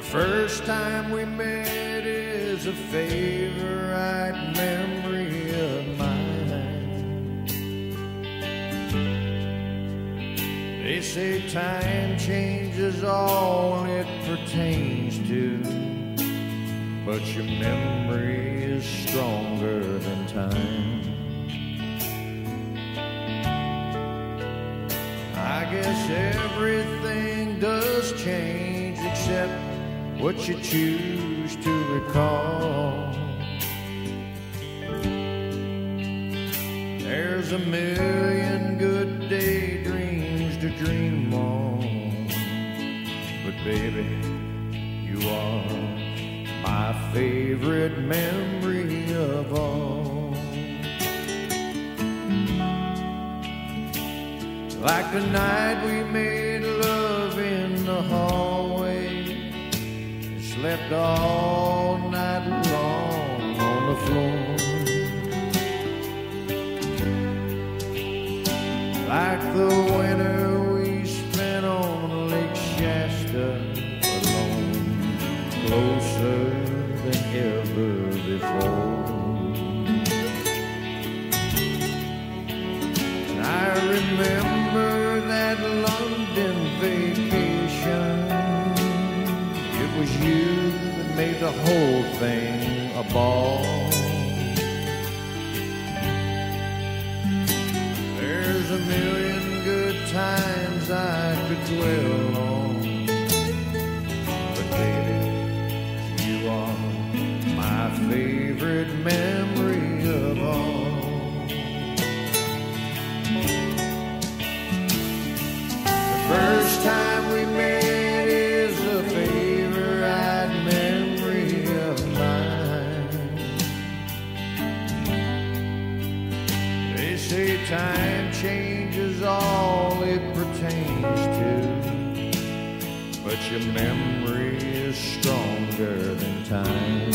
The first time we met is a favorite memory of mine. They say time changes all it pertains to, but your memory is stronger than time. I guess everything does change except what you choose to recall. There's a million good daydreams to dream on, but baby, you are my favorite memory of all. Like the night we made love in the hallway, slept all night long on the floor. Like the winter we spent on Lake Shasta alone, closer than ever before. Whole thing a ball. There's a million good times I could dwell say time changes all it pertains to, but your memory is stronger than time.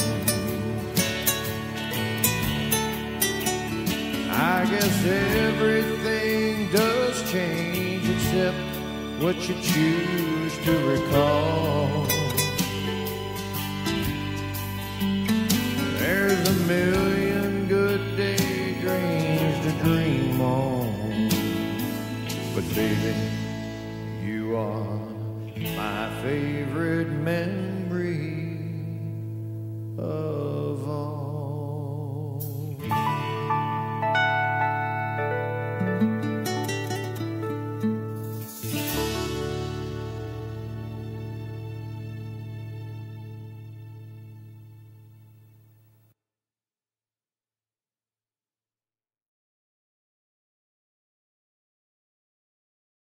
I guess everything does change except what you choose to recall. Baby, you are my favorite memory of